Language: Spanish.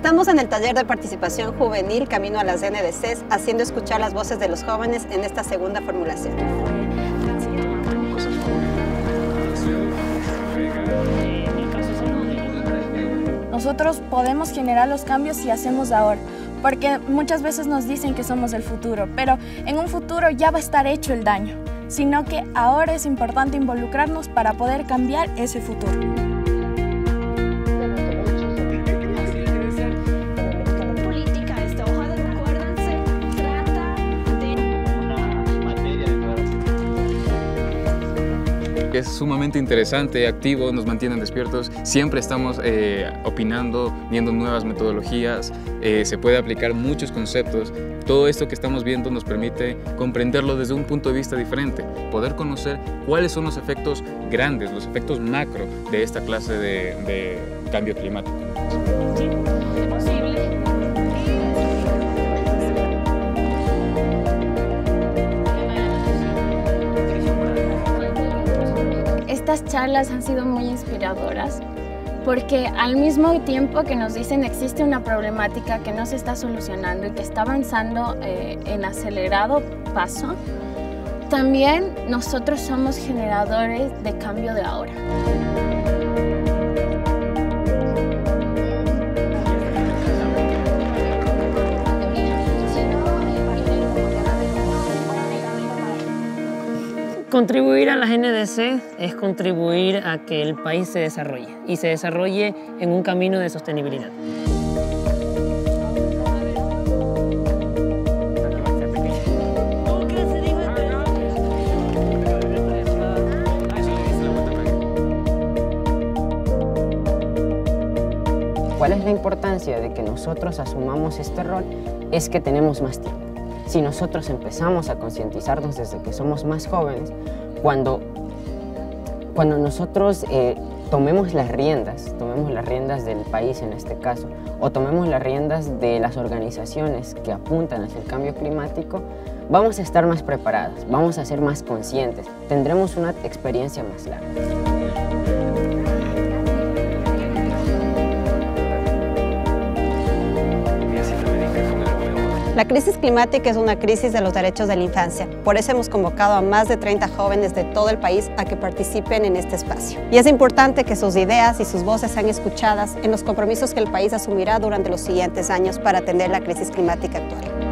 Estamos en el taller de participación juvenil Camino a las NDCs, haciendo escuchar las voces de los jóvenes en esta segunda formulación. Nosotros podemos generar los cambios si hacemos ahora, porque muchas veces nos dicen que somos el futuro, pero en un futuro ya va a estar hecho el daño, sino que ahora es importante involucrarnos para poder cambiar ese futuro. Es sumamente interesante, activo, nos mantienen despiertos, siempre estamos eh, opinando, viendo nuevas metodologías, eh, se puede aplicar muchos conceptos. Todo esto que estamos viendo nos permite comprenderlo desde un punto de vista diferente, poder conocer cuáles son los efectos grandes, los efectos macro de esta clase de, de cambio climático. Estas charlas han sido muy inspiradoras porque al mismo tiempo que nos dicen existe una problemática que no se está solucionando y que está avanzando eh, en acelerado paso, también nosotros somos generadores de cambio de ahora. Contribuir a la NDC es contribuir a que el país se desarrolle y se desarrolle en un camino de sostenibilidad. ¿Cuál es la importancia de que nosotros asumamos este rol? Es que tenemos más tiempo si nosotros empezamos a concientizarnos desde que somos más jóvenes, cuando, cuando nosotros eh, tomemos las riendas, tomemos las riendas del país en este caso, o tomemos las riendas de las organizaciones que apuntan hacia el cambio climático, vamos a estar más preparadas, vamos a ser más conscientes, tendremos una experiencia más larga. La crisis climática es una crisis de los derechos de la infancia. Por eso hemos convocado a más de 30 jóvenes de todo el país a que participen en este espacio. Y es importante que sus ideas y sus voces sean escuchadas en los compromisos que el país asumirá durante los siguientes años para atender la crisis climática actual.